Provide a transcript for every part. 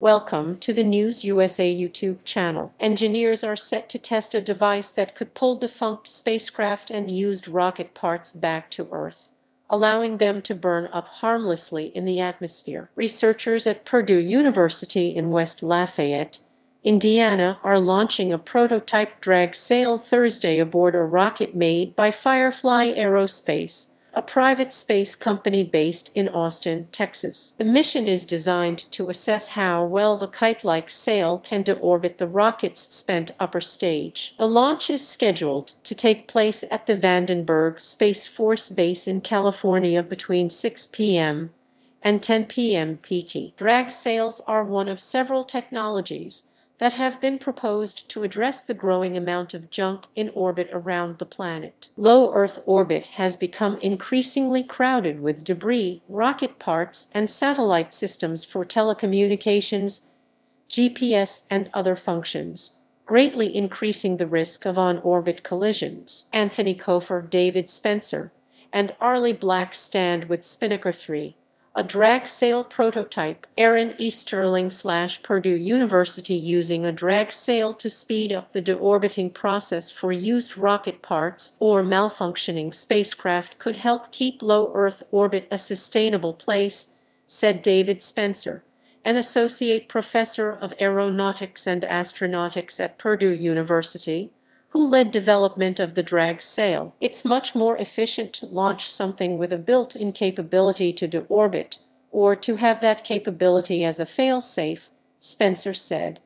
Welcome to the News USA YouTube channel. Engineers are set to test a device that could pull defunct spacecraft and used rocket parts back to Earth, allowing them to burn up harmlessly in the atmosphere. Researchers at Purdue University in West Lafayette, Indiana are launching a prototype drag sail Thursday aboard a rocket made by Firefly Aerospace a private space company based in Austin, Texas. The mission is designed to assess how well the kite-like sail can deorbit the rocket's spent upper stage. The launch is scheduled to take place at the Vandenberg Space Force Base in California between 6 p.m. and 10 p.m. PT. Drag sails are one of several technologies that have been proposed to address the growing amount of junk in orbit around the planet. Low Earth orbit has become increasingly crowded with debris, rocket parts, and satellite systems for telecommunications, GPS, and other functions, greatly increasing the risk of on-orbit collisions. Anthony Cofer, David Spencer, and Arly Black stand with Spinnaker 3 a drag sail prototype, Erin Easterling slash Purdue University using a drag sail to speed up the deorbiting process for used rocket parts or malfunctioning spacecraft could help keep low Earth orbit a sustainable place, said David Spencer, an associate professor of aeronautics and astronautics at Purdue University who led development of the drag sail. It's much more efficient to launch something with a built-in capability to deorbit, or to have that capability as a fail-safe, Spencer said,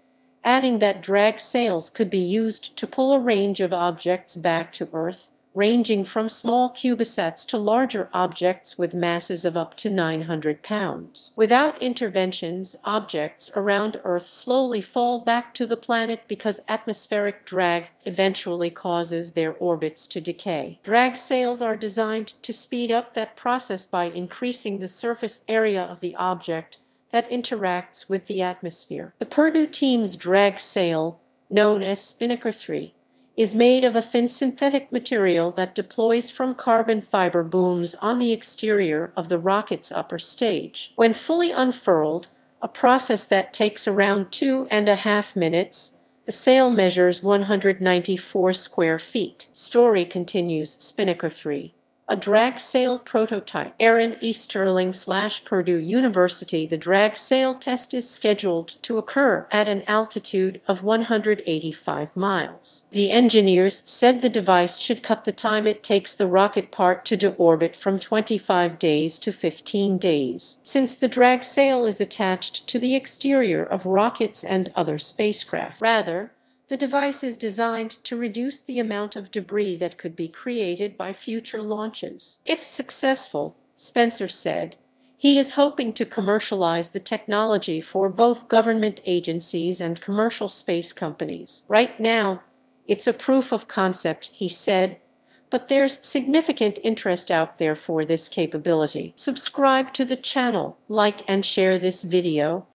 adding that drag sails could be used to pull a range of objects back to Earth, ranging from small CubeSats to larger objects with masses of up to 900 pounds. Without interventions, objects around Earth slowly fall back to the planet because atmospheric drag eventually causes their orbits to decay. Drag sails are designed to speed up that process by increasing the surface area of the object that interacts with the atmosphere. The Purdue team's drag sail, known as Spinnaker 3, is made of a thin synthetic material that deploys from carbon fiber booms on the exterior of the rocket's upper stage. When fully unfurled, a process that takes around two and a half minutes, the sail measures 194 square feet. Story continues Spinnaker 3 a drag sail prototype. Erin Easterling slash Purdue University. The drag sail test is scheduled to occur at an altitude of 185 miles. The engineers said the device should cut the time it takes the rocket part to deorbit from 25 days to 15 days, since the drag sail is attached to the exterior of rockets and other spacecraft. Rather, the device is designed to reduce the amount of debris that could be created by future launches. If successful, Spencer said, he is hoping to commercialize the technology for both government agencies and commercial space companies. Right now, it's a proof of concept, he said, but there's significant interest out there for this capability. Subscribe to the channel, like and share this video,